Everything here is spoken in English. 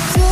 you do